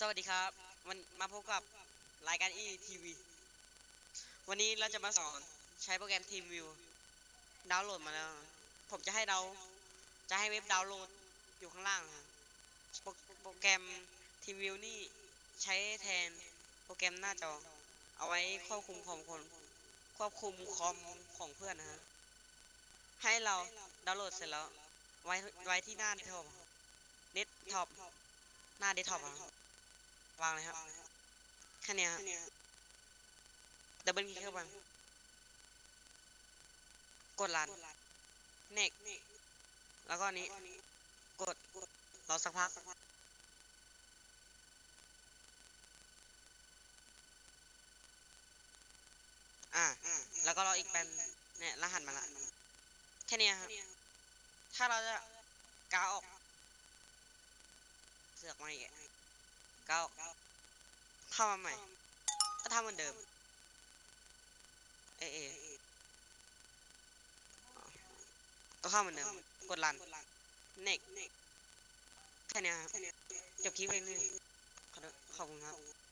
สวัสดีครับวันมาพบกับรายการ e TV วันนี้เราจะมาสอนใช้โปรแกรม TeamView ดาวน์โหลดมาแล้ว ผมจะให้เราจะให้เว็บดาวน์โหลดอยู่ข้างล่างโปรโปรแกรม TeamView นี่ใช้แทนโปรแกรมหน้าจอ เอาไว้ควบคุมคอมคน ควบคุมคอมของเพื่อนนะฮะให้เราดาวน์โหลดเสร็จแล้ว ไว้ไว้ที่หน้า desktop desktop หน้าเดสก์ท็อปอะ วางเลยครับแค่เนี้ยฮะ double click เข้าไปกด run next แล้วก็อันนี้ กดรอสักพักอ่าแล้วก็รออีกแป๊บเนี่ยรหัสมาละแค่เนี้ยครับถ้าเราจะกาออกเสือกมาอีก อะกาออกเข้ามาใหม่ ก็ทำเหมือนเดิม เอเออ๋ก็เข้าเหมือนเดิม กดรันเน็กแค่นี้ครับจบคลิปเองนี่ขอบคุณครับ